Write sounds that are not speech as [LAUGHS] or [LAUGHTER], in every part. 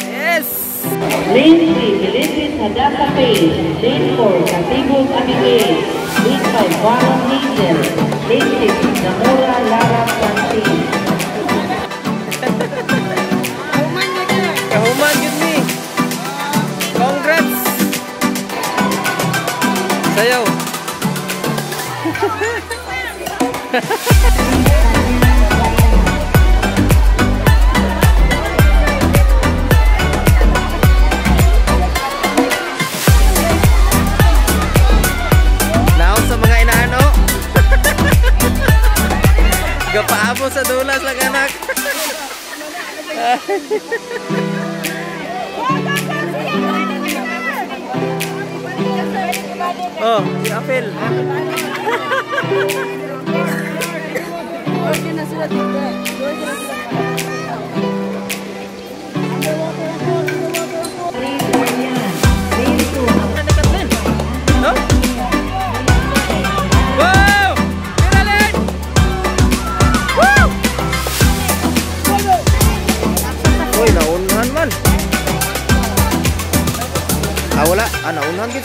Yes! Lane 3, Melendez Hadasa Page. Lane 4, Katibos Abigail. Lane 5, Warren Hazel. Lane 6, Zamora Lara Francis. Kahuman yun ni. Congrats! Sayaw. Naon [LAUGHS] Gapaabo sa dulas lang anak. Oh, si Apel. Lane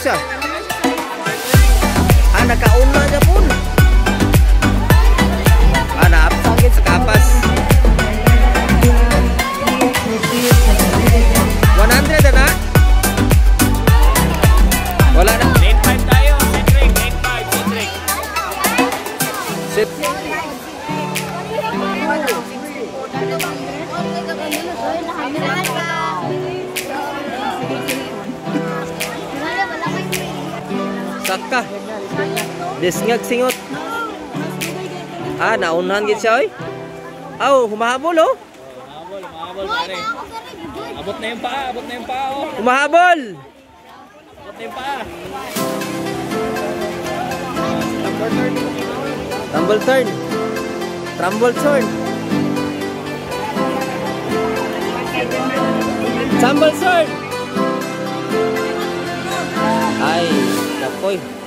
naunahan Saka. Desngag singot. Ah, naunahan gid siya oy. Aw, humahabol oh. Mahabol, mahabol, pare. Abot na yung paa, abot na yung paa, oh. Humahabol. Abot na yung paa. Tumble turn. Trumble turn. Tumble turn. Ay, nakoy.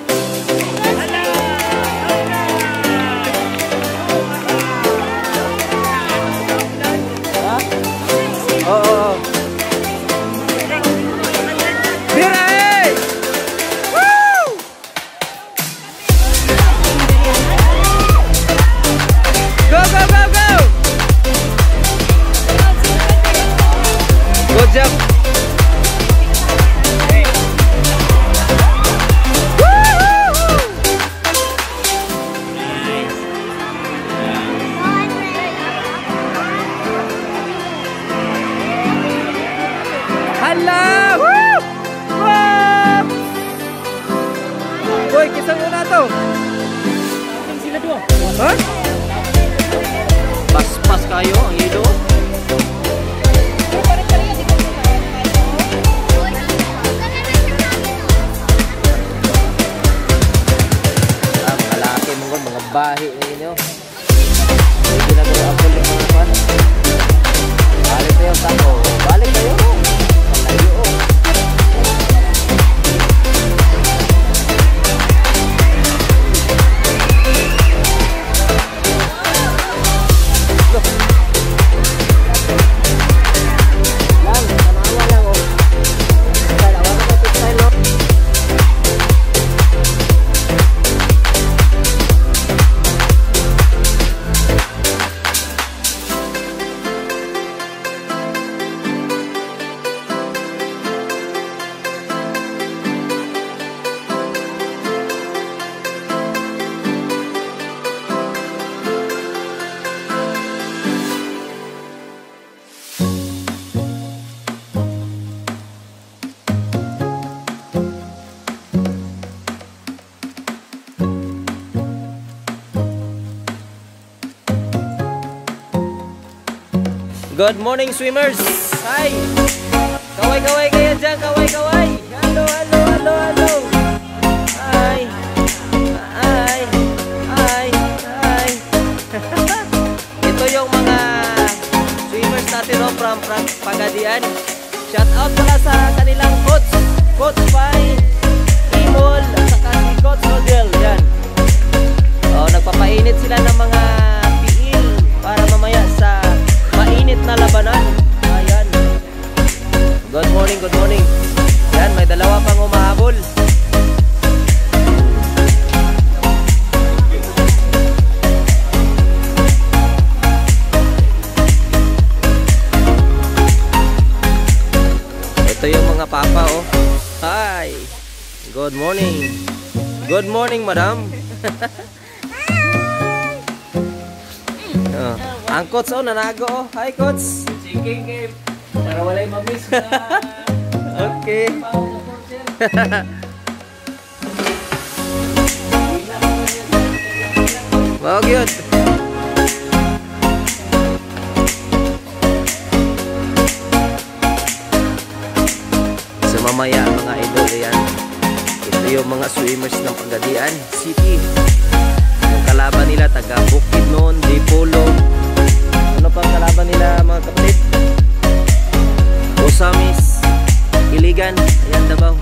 Good morning swimmers! Hi! Kaway-kaway kayo dyan! Kaway-kaway! Hello, hello, hello, hello! Hi! Hi! Hi! Hi! [LAUGHS] Ito yung mga swimmers natin no, from, from Pagadian. Shout out pala sa kanilang coach! Coach Pai! Imol! At saka si Coach Rodel. Yan. Oh, nagpapainit sila ng mga piil para mamaya sa mainit na labanan. Ayan. Good morning, good morning. Yan, may dalawa pang umahabol. Ito yung mga papa, oh. Hi. Good morning. Good morning, madam. [LAUGHS] oh. Ang coach, oh, nanago, oh. Hi, coach. Chicken game. Para wala'y mamiss na. [LAUGHS] Okay. [LAUGHS] Wow, good. So mamaya mga idol yan. Ito yung mga swimmers ng Pagadian City. Yung kalaban nila taga Bukidnon, Dipolo. Pang kalaban nila mga kapatid? Osamis, Iligan, ayan Davao.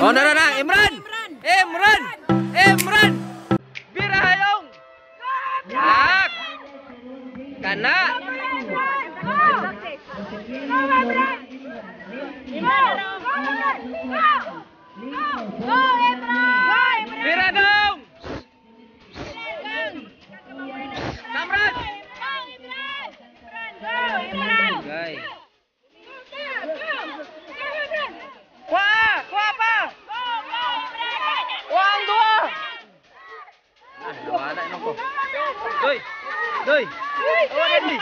Oh, nah, nah, nah. Imran. Imran. Imran. Imran. Go, Imran. Go, Imran. Doi! Doi! Doi!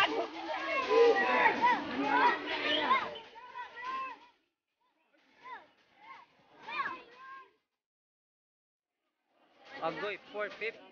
I'll go 450.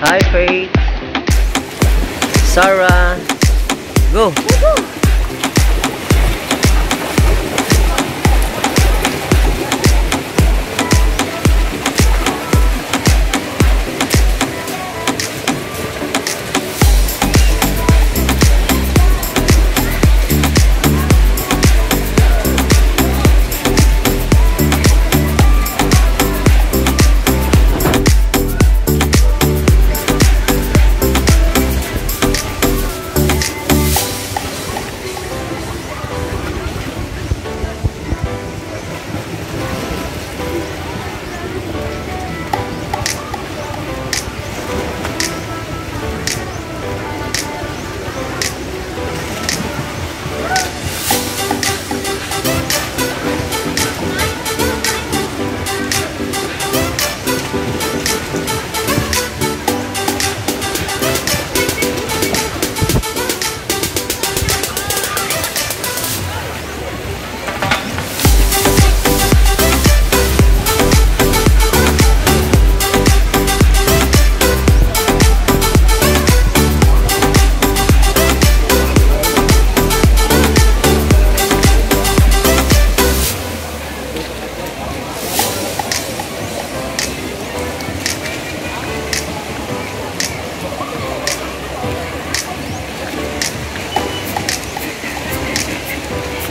Hi, Faith. Sarah. Go.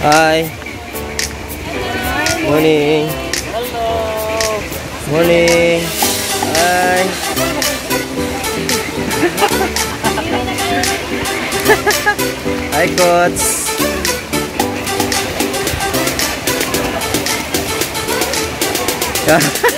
Hi. Morning. Hello! Morning. Hi. Hi, Coach. Emil. [LAUGHS]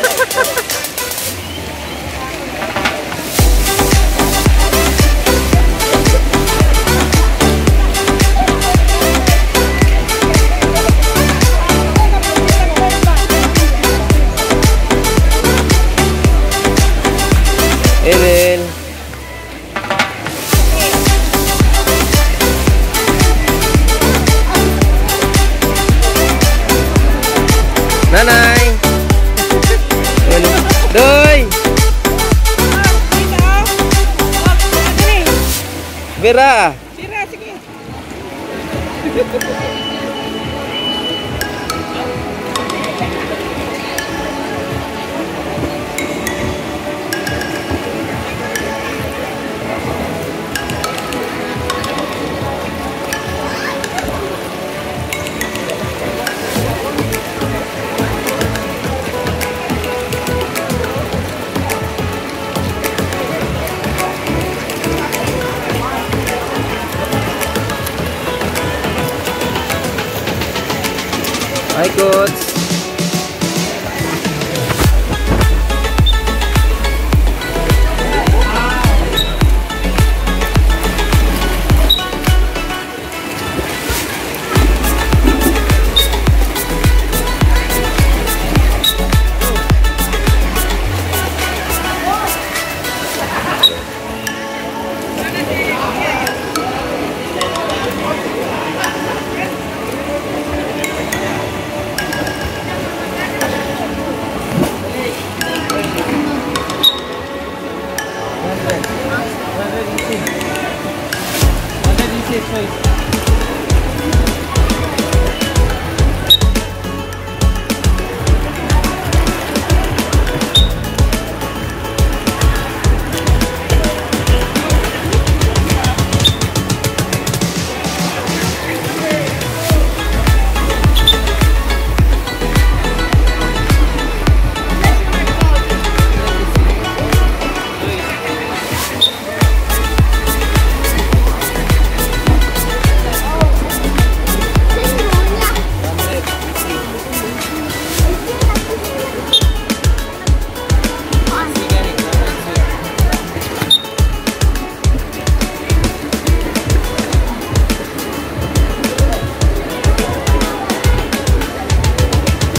Mira. Mira, sige. Hi, Coach.